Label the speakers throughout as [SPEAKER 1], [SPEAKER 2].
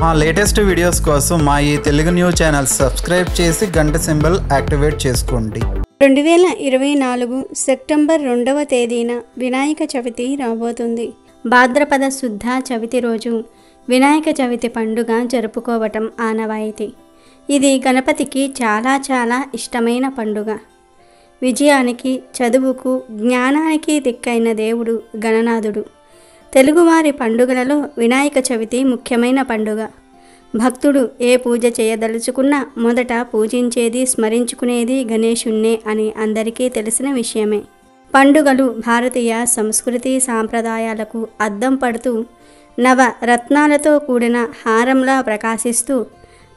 [SPEAKER 1] మా latest videos కోసం మా ఈ తెలుగు న్యూస్ ఛానల్ సబ్స్క్రైబ్ చేసి గంట సింబల్ యాక్టివేట్ చేసుకోండి.
[SPEAKER 2] రెండు వేల ఇరవై నాలుగు సెప్టెంబర్ రెండవ తేదీన వినాయక చవితి రాబోతుంది. భాద్రపద శుద్ధ చవితి రోజు వినాయక చవితి పండుగ జరుపుకోవటం ఆనవాయితీ. ఇది గణపతికి చాలా చాలా ఇష్టమైన పండుగ. విజయానికి చదువుకు జ్ఞానానికి దిక్కైన దేవుడు గణనాథుడు. తెలుగువారి పండుగలలో వినాయక చవితి ముఖ్యమైన పండుగ. భక్తుడు ఏ పూజ చేయదలుచుకున్నా మొదట పూజించేది స్మరించుకునేది గణేశుణ్ణే అని అందరికీ తెలిసిన విషయమే. పండుగలు భారతీయ సంస్కృతి సాంప్రదాయాలకు అద్దం పడుతూ నవ రత్నాలతో కూడిన హారంలా ప్రకాశిస్తూ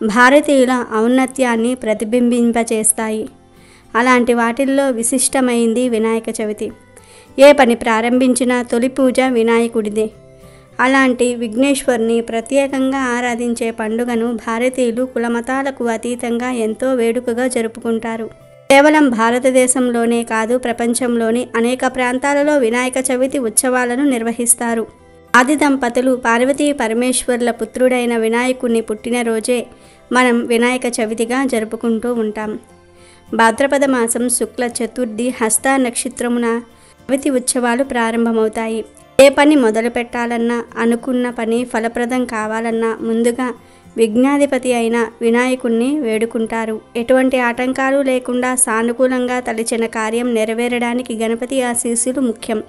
[SPEAKER 2] భారతీయుల ఔన్నత్యాన్ని ప్రతిబింబింపచేస్తాయి. అలాంటి వాటిల్లో విశిష్టమైంది వినాయక చవితి. ఏ పని ప్రారంభించినా తొలి పూజ వినాయకుడిదే. అలాంటి విఘ్నేశ్వర్ని ప్రత్యేకంగా ఆరాధించే పండుగను భారతీయులు కులమతాలకు అతీతంగా ఎంతో వేడుకగా జరుపుకుంటారు. కేవలం భారతదేశంలోనే కాదు ప్రపంచంలోని అనేక ప్రాంతాలలో వినాయక చవితి ఉత్సవాలను నిర్వహిస్తారు. ఆది దంపతులు పార్వతీ పరమేశ్వర్ల పుత్రుడైన వినాయకుడిని పుట్టినరోజే మనం వినాయక చవితిగా జరుపుకుంటూ ఉంటాం. భాద్రపద మాసం శుక్ల చతుర్థి హస్త నక్షత్రమున చవితి ఉత్సవాలు ప్రారంభమవుతాయి. ఏ పని మొదలు పెట్టాలన్నా అనుకున్న పని ఫలప్రదం కావాలన్నా ముందుగా విఘ్నాధిపతి అయిన వినాయకుణ్ణి వేడుకుంటారు. ఎటువంటి ఆటంకాలు లేకుండా సానుకూలంగా తలిచిన కార్యం నెరవేరడానికి గణపతి ఆశీస్సులు ముఖ్యం.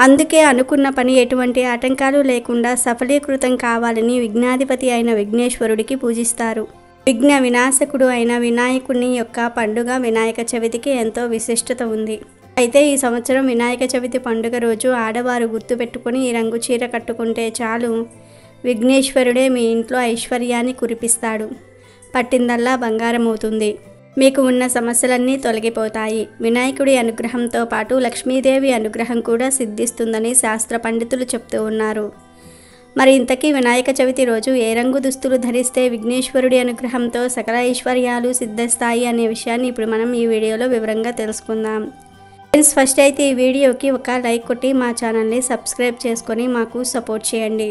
[SPEAKER 2] అందుకే అనుకున్న పని ఎటువంటి ఆటంకాలు లేకుండా సఫలీకృతం కావాలని విఘ్నాధిపతి అయిన విఘ్నేశ్వరుడికి పూజిస్తారు. విఘ్న వినాశకుడు అయిన వినాయకుని యొక్క పండుగ వినాయక చవితికి ఎంతో విశిష్టత ఉంది. అయితే ఈ సంవత్సరం వినాయక చవితి పండుగ రోజు ఆడవారు గుర్తుపెట్టుకుని ఈ రంగు చీర కట్టుకుంటే చాలు. విఘ్నేశ్వరుడే మీ ఇంట్లో ఐశ్వర్యాన్ని కురిపిస్తాడు. పట్టిందల్లా బంగారం అవుతుంది మీకు ఉన్న సమస్యలన్నీ తొలగిపోతాయి. వినాయకుడి అనుగ్రహంతో పాటు లక్ష్మీదేవి అనుగ్రహం కూడా సిద్ధిస్తుందని శాస్త్ర పండితులు చెప్తూ ఉన్నారు. మరి ఇంతకీ వినాయక చవితి రోజు ఏ రంగు దుస్తులు ధరిస్తే విఘ్నేశ్వరుడి అనుగ్రహంతో సకల ఐశ్వర్యాలు సిద్ధిస్తాయి అనే విషయాన్ని ఇప్పుడు మనం ఈ వీడియోలో వివరంగా తెలుసుకుందాం. ఫ్రెండ్స్ ఫస్ట్ అయితే ఈ వీడియోకి ఒక లైక్ కొట్టి మా ఛానల్ని సబ్స్క్రైబ్ చేసుకొని మాకు సపోర్ట్ చేయండి.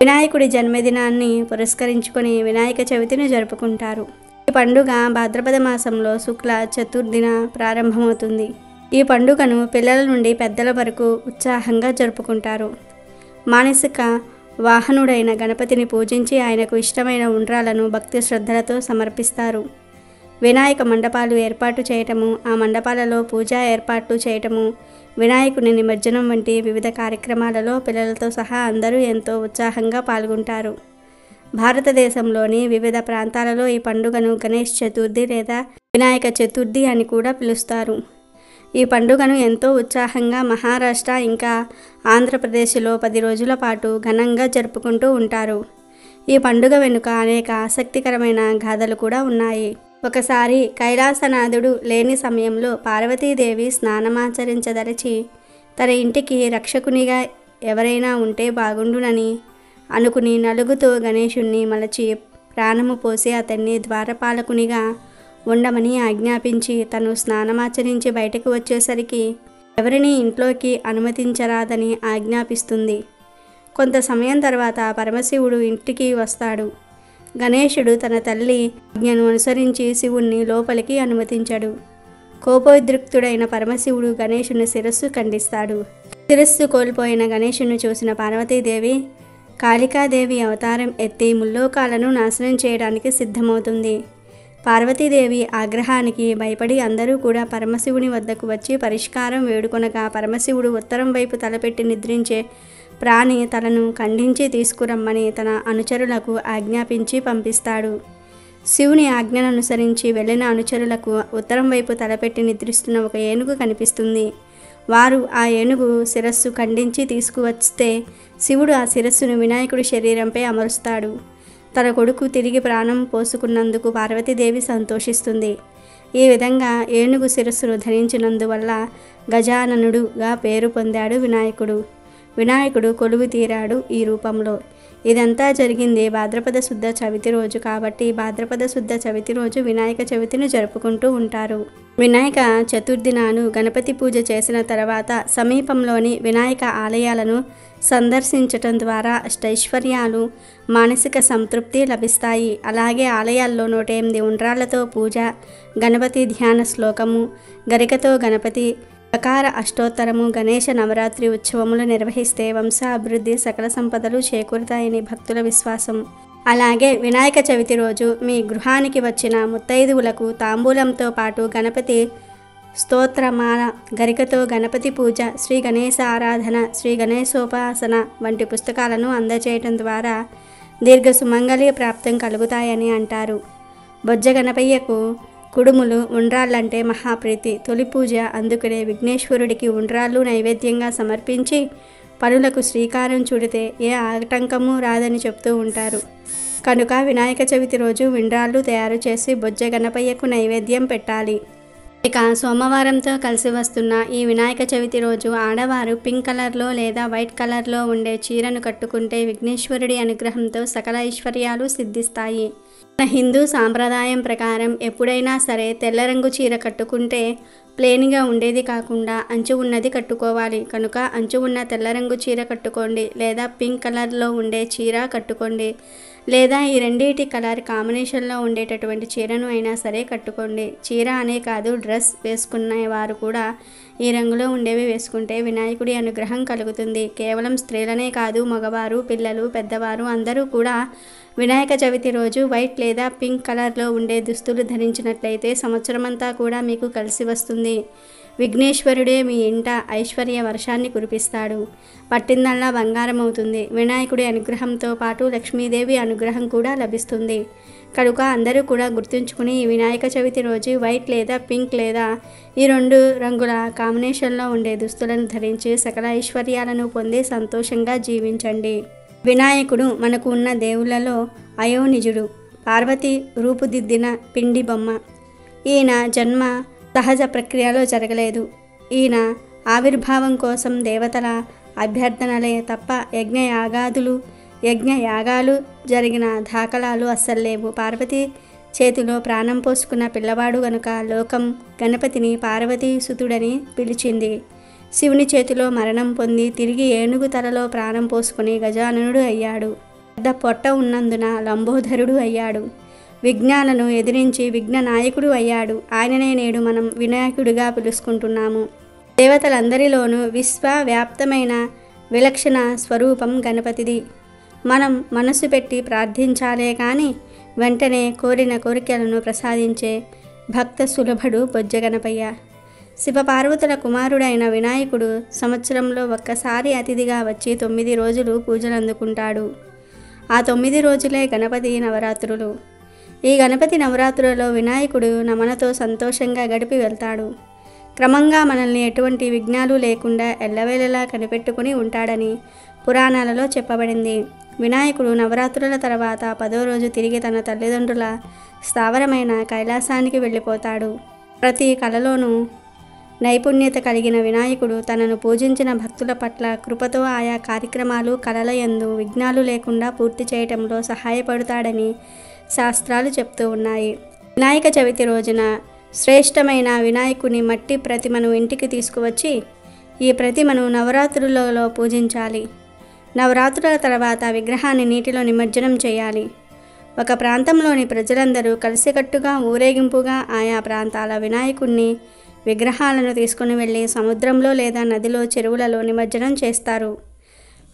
[SPEAKER 2] వినాయకుడి జన్మదినాన్ని పురస్కరించుకొని వినాయక చవితిని జరుపుకుంటారు. ఈ పండుగ భాద్రపద మాసంలో శుక్ల చతుర్థిన ప్రారంభమవుతుంది. ఈ పండుగను పిల్లల నుండి పెద్దల వరకు ఉత్సాహంగా జరుపుకుంటారు. మానసిక వాహనుడైన గణపతిని పూజించి ఆయనకు ఇష్టమైన ఉండ్రాలను భక్తి శ్రద్ధలతో సమర్పిస్తారు. వినాయక మండపాలు ఏర్పాటు చేయటము ఆ మండపాలలో పూజా ఏర్పాట్లు చేయటము వినాయకుని నిమజ్జనం వంటి వివిధ కార్యక్రమాలలో పిల్లలతో సహా అందరూ ఎంతో ఉత్సాహంగా పాల్గొంటారు. భారతదేశంలోని వివిధ ప్రాంతాలలో ఈ పండుగను గణేష్ చతుర్థి లేదా వినాయక చతుర్థి అని కూడా పిలుస్తారు. ఈ పండుగను ఎంతో ఉత్సాహంగా మహారాష్ట్ర ఇంకా ఆంధ్రప్రదేశ్లో పది రోజుల పాటు ఘనంగా జరుపుకుంటూ ఉంటారు. ఈ పండుగ వెనుక అనేక ఆసక్తికరమైన గాథలు కూడా ఉన్నాయి. ఒకసారి కైలాసనాథుడు లేని సమయంలో పార్వతీదేవి స్నానమాచరించదలిచి తన ఇంటికి రక్షకునిగా ఎవరైనా ఉంటే బాగుండునని అనుకుని నలుగుతో గణేశుణ్ణి మలచి ప్రాణము పోసి అతన్ని ద్వారపాలకునిగా ఉండమని ఆజ్ఞాపించి తను స్నానమాచరించి బయటకు వచ్చేసరికి ఎవరిని ఇంట్లోకి అనుమతించరాదని ఆజ్ఞాపిస్తుంది. కొంత సమయం తర్వాత పరమశివుడు ఇంటికి వస్తాడు. గణేశుడు తన తల్లి ఆజ్ఞను అనుసరించి శివుణ్ణి లోపలికి అనుమతించాడు. కోపోద్రిక్తుడైన పరమశివుడు గణేశుని శిరస్సు ఖండిస్తాడు. శిరస్సు కోల్పోయిన గణేశుని చూసిన పార్వతీదేవి కాళికాదేవి అవతారం ఎత్తి ముల్లోకాలను నాశనం చేయడానికి సిద్ధమవుతుంది. పార్వతీదేవి ఆగ్రహానికి భయపడి అందరూ కూడా పరమశివుని వద్దకు వచ్చి పరిష్కారం వేడుకొనగా పరమశివుడు ఉత్తరం వైపు తలపెట్టి నిద్రించే ప్రాణి తలను ఖండించి తీసుకురమ్మని తన అనుచరులకు ఆజ్ఞాపించి పంపిస్తాడు. శివుని ఆజ్ఞను అనుసరించి వెళ్ళిన అనుచరులకు ఉత్తరం వైపు తలపెట్టి నిద్రిస్తున్న ఒక ఏనుగు కనిపిస్తుంది. వారు ఆ ఏనుగు శిరస్సు ఖండించి తీసుకువస్తే శివుడు ఆ శిరస్సును వినాయకుడి శరీరంపై అమరుస్తాడు. తన కొడుకు తిరిగి ప్రాణం పోసుకున్నందుకు పార్వతీదేవి సంతోషిస్తుంది. ఈ విధంగా ఏనుగు శిరస్సును ధరించినందువల్ల గజాననుడుగా పేరు పొందాడు వినాయకుడు. వినాయకుడు కొలువు తీరాడు ఈ రూపంలో. ఇదంతా జరిగింది భాద్రపద శుద్ధ చవితి రోజు కాబట్టి భాద్రపద శుద్ధ చవితి రోజు వినాయక చవితిని జరుపుకుంటూ ఉంటారు. వినాయక చతుర్థి నాను గణపతి పూజ చేసిన తర్వాత సమీపంలోని వినాయక ఆలయాలను సందర్శించటం ద్వారా అష్టైశ్వర్యాలు మానసిక సంతృప్తి లభిస్తాయి. అలాగే ఆలయాల్లో నూట ఎనిమిది ఉండ్రాళ్ళతో పూజ గణపతి ధ్యాన శ్లోకము గరికతో గణపతి ప్రకార అష్టోత్తరము గణేష నవరాత్రి ఉత్సవములు నిర్వహిస్తే వంశ అభివృద్ధి సకల సంపదలు చేకూరుతాయని భక్తుల విశ్వాసం. అలాగే వినాయక చవితి రోజు మీ గృహానికి వచ్చిన ముత్తైదువులకు తాంబూలంతో పాటు గణపతి స్తోత్రమాల గరికతో గణపతి పూజ శ్రీ గణేశ ఆరాధన శ్రీ గణేశోపాసన వంటి పుస్తకాలను అందచేయటం ద్వారా దీర్ఘ సుమంగళి ప్రాప్తం కలుగుతాయని అంటారు. బొజ్జ గణపయ్యకు కుడుములు ఉండ్రాళ్ళంటే మహాప్రీతి. తొలి పూజ అందుకనే విఘ్నేశ్వరుడికి ఉండ్రాళ్ళు నైవేద్యంగా సమర్పించి పనులకు శ్రీకారం చుడితే ఏ ఆటంకము రాదని చెప్తూ ఉంటారు. కనుక వినాయక చవితి రోజు ఉండ్రాళ్ళు తయారు చేసి బొజ్జ గణపయ్యకు నైవేద్యం పెట్టాలి. ఇక సోమవారంతో కలిసి వస్తున్న ఈ వినాయక చవితి రోజు ఆడవారు పింక్ కలర్లో లేదా వైట్ కలర్లో ఉండే చీరను కట్టుకుంటే విఘ్నేశ్వరుడి అనుగ్రహంతో సకల ఐశ్వర్యాలు సిద్ధిస్తాయి. మన హిందూ సాంప్రదాయం ప్రకారం ఎప్పుడైనా సరే తెల్ల రంగు చీర కట్టుకుంటే ప్లేన్గా ఉండేది కాకుండా అంచు ఉన్నది కట్టుకోవాలి. కనుక అంచు ఉన్న తెల్ల రంగు చీర కట్టుకోండి లేదా పింక్ కలర్లో ఉండే చీర కట్టుకోండి లేదా ఈ రెండింటి కలర్ కాంబినేషన్లో ఉండేటటువంటి చీరను అయినా సరే కట్టుకోండి. చీర అనే కాదు డ్రెస్ వేసుకునే వారు కూడా ఈ రంగులో ఉండేవి వేసుకుంటే వినాయకుడి అనుగ్రహం కలుగుతుంది. కేవలం స్త్రీలనే కాదు మగవారు పిల్లలు పెద్దవారు అందరూ కూడా వినాయక చవితి రోజు వైట్ లేదా పింక్ కలర్లో ఉండే దుస్తులు ధరించినట్లయితే సంవత్సరమంతా కూడా మీకు కలిసి వస్తుంది. విఘ్నేశ్వరుడే మీ ఇంట ఐశ్వర్య వర్షాన్ని కురిపిస్తాడు. పట్టిందల్లా బంగారం అవుతుంది వినాయకుడి అనుగ్రహంతో పాటు లక్ష్మీదేవి అనుగ్రహం కూడా లభిస్తుంది. కనుక అందరూ కూడా గుర్తుంచుకుని ఈ వినాయక చవితి రోజు వైట్ లేదా పింక్ లేదా ఈ రెండు రంగుల కాంబినేషన్లో ఉండే దుస్తులను ధరించి సకల ఐశ్వర్యాలను పొంది సంతోషంగా జీవించండి. వినాయకుడు మనకు ఉన్న దేవుళ్ళలో అయోనిజుడు పార్వతి రూపుదిద్దిన పిండి బొమ్మ. ఈయన జన్మ సహజ ప్రక్రియలో జరగలేదు. ఈయన ఆవిర్భావం కోసం దేవతల అభ్యర్థనలే తప్ప యజ్ఞయాగాదులు యజ్ఞయాగాలు జరిగిన దాఖలాలు అస్సలు లేవు. పార్వతి చేతిలో ప్రాణం పోసుకున్న పిల్లవాడు గనుక లోకం గణపతిని పార్వతీ సుతుడని పిలిచింది. శివుని చేతిలో మరణం పొంది తిరిగి ఏనుగు తలలో ప్రాణం పోసుకుని గజాననుడు అయ్యాడు. పెద్ద పొట్ట ఉన్నందున లంబోదరుడు అయ్యాడు. విఘ్నాలను ఎదిరించి విఘ్న నాయకుడు అయ్యాడు. ఆయననే నేడు మనం వినాయకుడిగా పిలుచుకుంటున్నాము. దేవతలందరిలోనూ విశ్వవ్యాప్తమైన విలక్షణ స్వరూపం గణపతిది. మనం మనసు పెట్టి ప్రార్థించాలే కానీ వెంటనే కోరిన కోరికలను ప్రసాదించే భక్త సులభుడు బొజ్జగణపయ్య శివపార్వతుల కుమారుడైన వినాయకుడు సంవత్సరంలో ఒక్కసారి అతిథిగా వచ్చి తొమ్మిది రోజులు పూజలు అందుకుంటాడు. ఆ తొమ్మిది రోజులే గణపతి నవరాత్రులు. ఈ గణపతి నవరాత్రులలో వినాయకుడు నమనతో సంతోషంగా గడిపి వెళ్తాడు. క్రమంగా మనల్ని ఎటువంటి విఘ్నాలు లేకుండా ఎల్లవేళలా కనిపెట్టుకుని ఉంటాడని పురాణాలలో చెప్పబడింది. వినాయకుడు నవరాత్రుల తర్వాత పదో రోజు తిరిగి తన తల్లిదండ్రుల స్థావరమైన కైలాసానికి వెళ్ళిపోతాడు. ప్రతి కళలోనూ నైపుణ్యత కలిగిన వినాయకుడు తనను పూజించిన భక్తుల పట్ల కృపతో ఆయా కార్యక్రమాలు కళల ఎందు విఘ్నాలు లేకుండా పూర్తి చేయటంలో సహాయపడతాడని శాస్త్రాలు చెప్తూ ఉన్నాయి. వినాయక చవితి రోజున శ్రేష్టమైన వినాయకుని మట్టి ప్రతిమను ఇంటికి తీసుకువచ్చి ఈ ప్రతిమను నవరాత్రులలో పూజించాలి. నవరాత్రుల తర్వాత విగ్రహాన్ని నీటిలో నిమజ్జనం చేయాలి. ఒక ప్రాంతంలోని ప్రజలందరూ కలిసికట్టుగా ఊరేగింపుగా ఆయా ప్రాంతాల వినాయకుణ్ణి విగ్రహాలను తీసుకుని వెళ్ళి సముద్రంలో లేదా నదిలో చెరువులలో నిమజ్జనం చేస్తారు.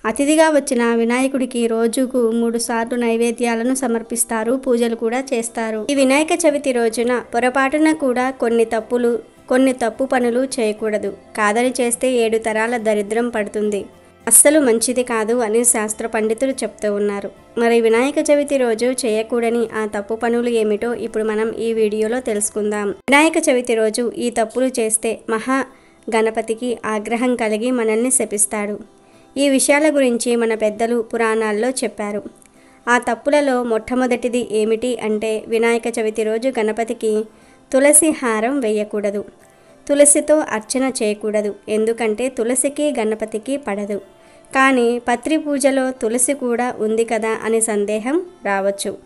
[SPEAKER 2] అతిథిగా వచ్చిన వినాయకుడికి రోజుకు మూడు సార్లు నైవేద్యాలను సమర్పిస్తారు పూజలు కూడా చేస్తారు. ఈ వినాయక చవితి రోజున పొరపాటున కూడా కొన్ని తప్పులు కొన్ని తప్పు పనులు చేయకూడదు. కాదని చేస్తే ఏడు తరాల దరిద్రం పడుతుంది. అస్సలు మంచిది కాదు అని శాస్త్ర పండితులు చెప్తూ ఉన్నారు. మరి వినాయక చవితి రోజు చేయకూడని ఆ తప్పు పనులు ఏమిటో ఇప్పుడు మనం ఈ వీడియోలో తెలుసుకుందాం. వినాయక చవితి రోజు ఈ తప్పులు చేస్తే మహా గణపతికి ఆగ్రహం కలిగి మనల్ని శపిస్తాడు. ఈ విషయాల గురించి మన పెద్దలు పురాణాల్లో చెప్పారు. ఆ తప్పులలో మొట్టమొదటిది ఏమిటి అంటే వినాయక చవితి రోజు గణపతికి తులసి హారం వేయకూడదు. తులసితో అర్చన చేయకూడదు. ఎందుకంటే తులసికి గణపతికి పడదు. కానీ పత్రి పూజలో తులసి కూడా ఉంది కదా అనే సందేహం రావచ్చు.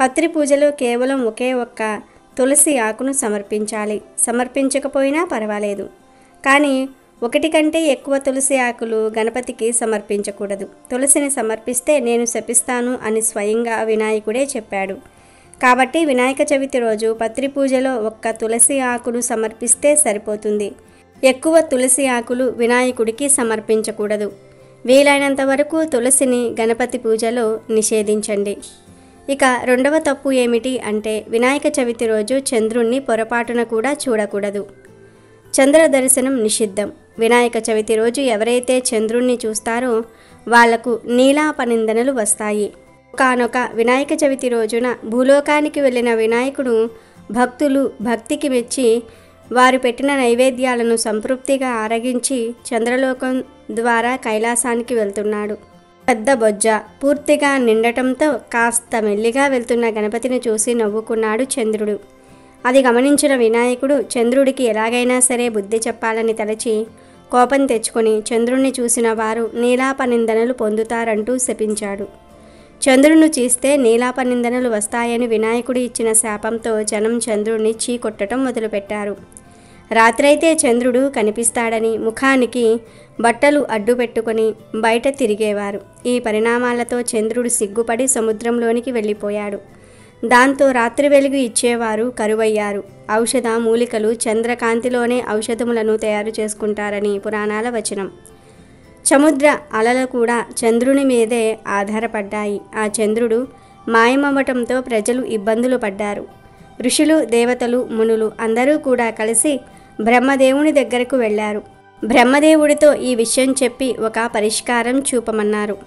[SPEAKER 2] పత్రి పూజలో కేవలం ఒకే ఒక్క తులసి ఆకును సమర్పించాలి. సమర్పించకపోయినా పర్వాలేదు. కానీ ఒకటి కంటే ఎక్కువ తులసి ఆకులు గణపతికి సమర్పించకూడదు. తులసిని సమర్పిస్తే నేను శపిస్తాను అని స్వయంగా వినాయకుడే చెప్పాడు. కాబట్టి వినాయక చవితి రోజు పత్రి పూజలో ఒక్క తులసి ఆకును సమర్పిస్తే సరిపోతుంది. ఎక్కువ తులసి ఆకులు వినాయకుడికి సమర్పించకూడదు. వీలైనంత వరకు తులసిని గణపతి పూజలో నిషేధించండి. ఇక రెండవ తప్పు ఏమిటి అంటే వినాయక చవితి రోజు చంద్రుణ్ణి పొరపాటున కూడా చూడకూడదు. చంద్ర దర్శనం నిషిద్ధం. వినాయక చవితి రోజు ఎవరైతే చంద్రుణ్ణి చూస్తారో వాళ్ళకు నీలాపనిందనలు వస్తాయి. ఒకనొక వినాయక చవితి రోజున భూలోకానికి వెళ్ళిన వినాయకుడు భక్తులు భక్తికి మెచ్చి వారు పెట్టిన నైవేద్యాలను సంతృప్తిగా ఆరగించి చంద్రలోకం ద్వారా కైలాసానికి వెళ్తున్నాడు. పెద్ద బొజ్జ పూర్తిగా నిండటంతో కాస్త మెల్లిగా వెళ్తున్న గణపతిని చూసి నవ్వుకున్నాడు చంద్రుడు. అది గమనించిన వినాయకుడు చంద్రుడికి ఎలాగైనా సరే బుద్ధి చెప్పాలని తలచి కోపం తెచ్చుకొని చంద్రుణ్ణి చూసిన వారు నీలాపనిందనలు పొందుతారంటూ శపించాడు. చంద్రుణ్ణి చూస్తే నీలాపనిందనలు వస్తాయని వినాయకుడు ఇచ్చిన శాపంతో జనం చంద్రుడిని చీకొట్టడం మొదలుపెట్టారు. రాత్రైతే చంద్రుడు కనిపిస్తాడని ముఖానికి బట్టలు అడ్డు పెట్టుకొని బయట తిరిగేవారు. ఈ పరిణామాలతో చంద్రుడు సిగ్గుపడి సముద్రంలోనికి వెళ్ళిపోయాడు. దాంతో రాత్రి వెలుగు ఇచ్చేవారు కరువయ్యారు. ఔషధ మూలికలు చంద్రకాంతిలోనే ఔషధములను తయారు చేసుకుంటారని పురాణాల వచనం. సముద్ర అలలు కూడా చంద్రుని మీదే ఆధారపడ్డాయి. ఆ చంద్రుడు మాయమవ్వటంతో ప్రజలు ఇబ్బందులు పడ్డారు. ఋషులు దేవతలు మునులు అందరూ కూడా కలిసి బ్రహ్మదేవుని దగ్గరకు వెళ్ళారు. బ్రహ్మదేవుడితో ఈ విషయం చెప్పి ఒక పరిష్కారం చూపమన్నారు.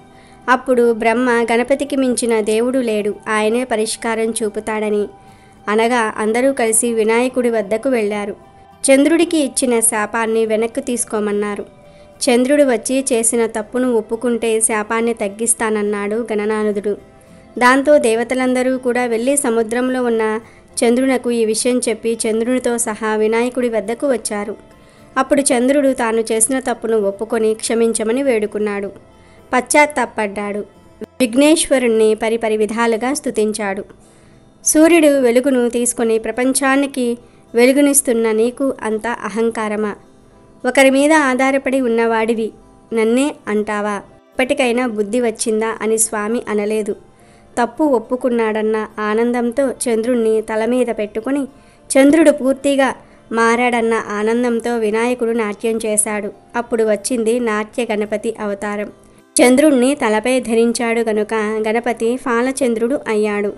[SPEAKER 2] అప్పుడు బ్రహ్మ గణపతికి మించిన దేవుడు లేడు. ఆయనే పరిష్కారం చూపుతాడని. అనగా అందరూ కలిసి వినాయకుడి వద్దకు వెళ్ళారు. చంద్రుడికి ఇచ్చిన శాపాన్ని వెనక్కి తీసుకోమన్నారు. చంద్రుడు వచ్చి చేసిన తప్పును ఒప్పుకుంటే శాపాన్ని తగ్గిస్తానన్నాడు గణనానుదుడు. దాంతో దేవతలందరూ కూడా వెళ్ళి సముద్రంలో ఉన్న చంద్రునకు ఈ విషయం చెప్పి చంద్రునితో సహా వినాయకుడి వద్దకు వచ్చారు. అప్పుడు చంద్రుడు తాను చేసిన తప్పును ఒప్పుకొని క్షమించమని వేడుకున్నాడు. పశ్చాత్తాపడ్డాడు. విఘ్నేశ్వరుణ్ణి పరిపరి విధాలుగా స్తుతించాడు. సూర్యుడు వెలుగును తీసుకొని ప్రపంచానికి వెలుగునిస్తున్న నీకు అంత అహంకారమా? ఒకరి మీద ఆధారపడి ఉన్నవాడివి నన్నే అంటావా? ఇప్పటికైనా బుద్ధి వచ్చిందా అని స్వామి అనలేదు. తప్పు ఒప్పుకున్నాడన్న ఆనందంతో చంద్రుణ్ణి తల మీద పెట్టుకుని చంద్రుడు పూర్తిగా మారాడన్న ఆనందంతో వినాయకుడు నాట్యం చేశాడు. అప్పుడు వచ్చింది నాట్య గణపతి అవతారం. చంద్రుణ్ణి తలపై ధరించాడు గనుక గణపతి ఫాలచంద్రుడు అయ్యాడు.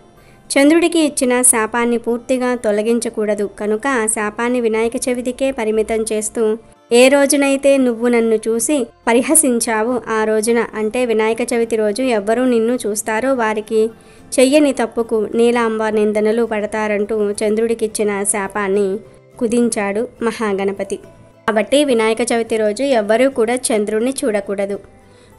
[SPEAKER 2] చంద్రుడికి ఇచ్చిన శాపాన్ని పూర్తిగా తొలగించకూడదు. కనుక ఆ శాపాన్ని వినాయక చవితికే పరిమితం చేస్తూ ఏ రోజునైతే నువ్వు నన్ను చూసి పరిహసించావు ఆ రోజున అంటే వినాయక చవితి రోజు ఎవ్వరూ నిన్ను చూస్తారో వారికి చెయ్యని తప్పుకు నీలాంబ నిందనలు పడతారంటూ చంద్రుడికిచ్చిన శాపాన్ని కుదించాడు మహాగణపతి. కాబట్టి వినాయక చవితి రోజు ఎవ్వరూ కూడా చంద్రుణ్ణి చూడకూడదు.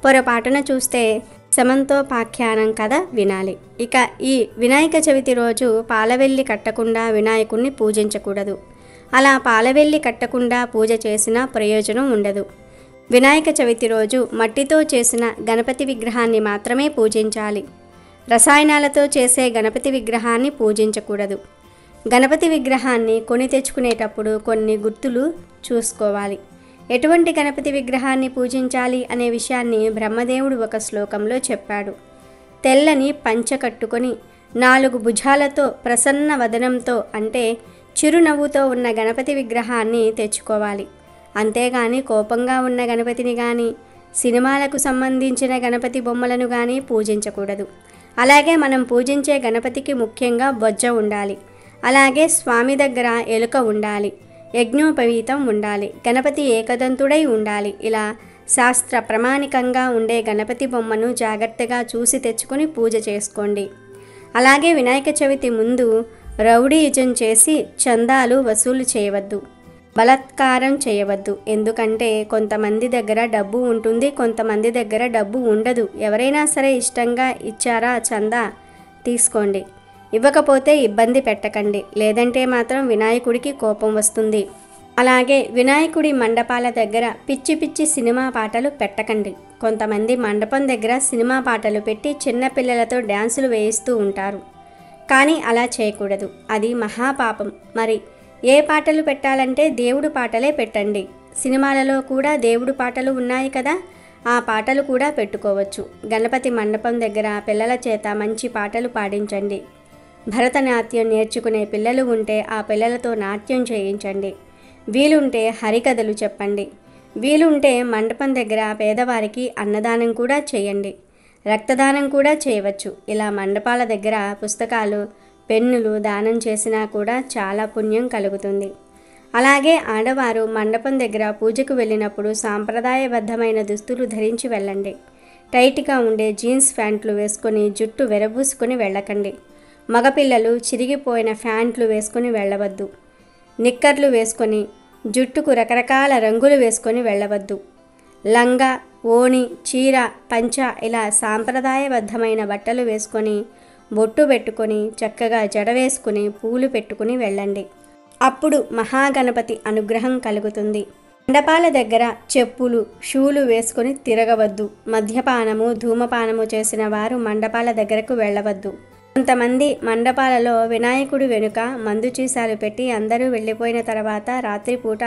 [SPEAKER 2] పొరపాటున చూస్తే సమంతోపాఖ్యానం కథ వినాలి. ఇక ఈ వినాయక చవితి రోజు పాలవెల్లి కట్టకుండా వినాయకుణ్ణి పూజించకూడదు. అలా పాలవెల్లి కట్టకుండా పూజ చేసిన ప్రయోజనం ఉండదు. వినాయక చవితి రోజు మట్టితో చేసిన గణపతి విగ్రహాన్ని మాత్రమే పూజించాలి. రసాయనాలతో చేసే గణపతి విగ్రహాన్ని పూజించకూడదు. గణపతి విగ్రహాన్ని కొని తెచ్చుకునేటప్పుడు కొన్ని గుర్తులు చూసుకోవాలి. ఎటువంటి గణపతి విగ్రహాన్ని పూజించాలి అనే విషయాన్ని బ్రహ్మదేవుడు ఒక శ్లోకంలో చెప్పాడు. తెల్లని పంచ కట్టుకొని నాలుగు భుజాలతో ప్రసన్న వదనంతో అంటే చిరునవ్వుతో ఉన్న గణపతి విగ్రహాన్ని తెచ్చుకోవాలి. అంతేగాని కోపంగా ఉన్న గణపతిని కానీ సినిమాలకు సంబంధించిన గణపతి బొమ్మలను కానీ పూజించకూడదు. అలాగే మనం పూజించే గణపతికి ముఖ్యంగా బొజ్జ ఉండాలి. అలాగే స్వామి దగ్గర ఎలుక ఉండాలి. యజ్ఞోపవీతం ఉండాలి. గణపతి ఏకదంతుడై ఉండాలి. ఇలా శాస్త్ర ప్రమాణికంగా ఉండే గణపతి బొమ్మను జాగ్రత్తగా చూసి తెచ్చుకొని పూజ చేసుకోండి. అలాగే వినాయక చవితి ముందు రౌడీయుజం చేసి చందాలు వసూలు చేయవద్దు. బలత్కారం చేయవద్దు. ఎందుకంటే కొంతమంది దగ్గర డబ్బు ఉంటుంది కొంతమంది దగ్గర డబ్బు ఉండదు. ఎవరైనా సరే ఇష్టంగా ఇచ్చారా చందా? తీసుకోండి. ఇవ్వకపోతే ఇబ్బంది పెట్టకండి. లేదంటే మాత్రం వినాయకుడికి కోపం వస్తుంది. అలాగే వినాయకుడి మండపాల దగ్గర పిచ్చి పిచ్చి సినిమా పాటలు పెట్టకండి. కొంతమంది మండపం దగ్గర సినిమా పాటలు పెట్టి చిన్నపిల్లలతో డ్యాన్సులు వేయిస్తూ ఉంటారు. కానీ అలా చేయకూడదు. అది మహాపాపం. మరి ఏ పాటలు పెట్టాలంటే దేవుడు పాటలే పెట్టండి. సినిమాలలో కూడా దేవుడు పాటలు ఉన్నాయి కదా? ఆ పాటలు కూడా పెట్టుకోవచ్చు. గణపతి మండపం దగ్గర పిల్లల చేత మంచి పాటలు పాడించండి. భరతనాట్యం నేర్చుకునే పిల్లలు ఉంటే ఆ పిల్లలతో నాట్యం చేయించండి. వీలుంటే హరికథలు చెప్పండి. వీలుంటే మండపం దగ్గర పేదవారికి అన్నదానం కూడా చేయండి. రక్తదానం కూడా చేయవచ్చు. ఇలా మండపాల దగ్గర పుస్తకాలు పెన్నులు దానం చేసినా కూడా చాలా పుణ్యం కలుగుతుంది. అలాగే ఆడవారు మండపం దగ్గర పూజకు వెళ్ళినప్పుడు సాంప్రదాయబద్ధమైన దుస్తులు ధరించి వెళ్ళండి. టైట్గా ఉండే జీన్స్ ప్యాంట్లు వేసుకొని జుట్టు వెరబూసుకొని వెళ్ళకండి. మగపిల్లలు చిరిగిపోయిన ప్యాంట్లు వేసుకొని వెళ్ళవద్దు. నిక్కర్లు వేసుకొని జుట్టుకు రకరకాల రంగులు వేసుకొని వెళ్ళవద్దు. లంగా ఓణి చీర పంచ ఇలా సాంప్రదాయబద్ధమైన బట్టలు వేసుకొని బొట్టు పెట్టుకొని చక్కగా జడ వేసుకుని పూలు పెట్టుకుని వెళ్ళండి. అప్పుడు మహాగణపతి అనుగ్రహం కలుగుతుంది. మండపాల దగ్గర చెప్పులు షూలు వేసుకొని తిరగవద్దు. మద్యపానము ధూమపానము చేసిన వారు మండపాల దగ్గరకు వెళ్ళవద్దు. కొంతమంది మండపాలలో వినాయకుడి వెనుక మందు చీసాలు పెట్టి అందరూ వెళ్ళిపోయిన తర్వాత రాత్రిపూట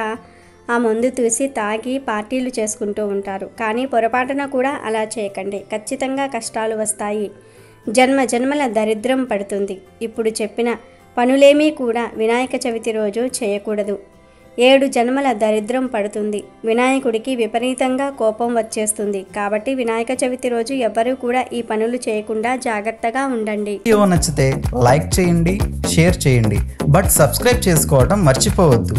[SPEAKER 2] ఆ మందు తూసి తాగి పార్టీలు చేసుకుంటూ ఉంటారు. కానీ పొరపాటున కూడా అలా చేయకండి. ఖచ్చితంగా కష్టాలు వస్తాయి. జన్మ జన్మల దరిద్రం పడుతుంది. ఇప్పుడు చెప్పిన పనులేమీ కూడా వినాయక చవితి రోజు చేయకూడదు. ఏడు జన్మల దరిద్రం పడుతుంది. వినాయకుడికి విపరీతంగా కోపం వచ్చేస్తుంది. కాబట్టి వినాయక చవితి రోజు ఎవరు కూడా ఈ పనులు చేయకుండా జాగ్రత్తగా ఉండండి.
[SPEAKER 1] వీడియో నచ్చితే లైక్ చేయండి షేర్ చేయండి. బట్ సబ్స్క్రైబ్ చేసుకోవడం మర్చిపోవద్దు.